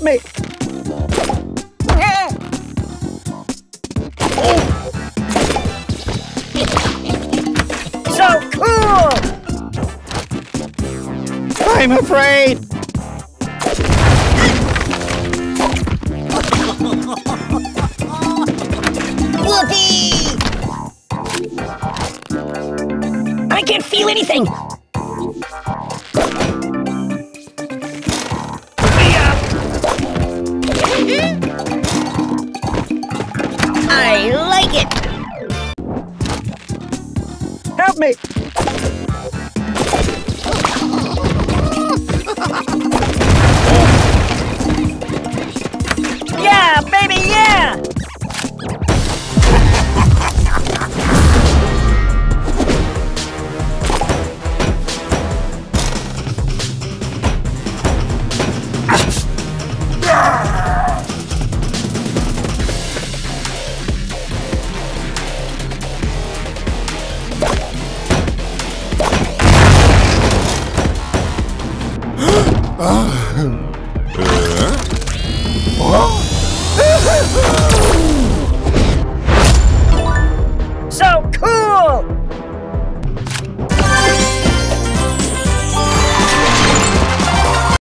Help me! So cool! I'm afraid! Whoopee! I can't feel anything! Help me! 아. 음. 어?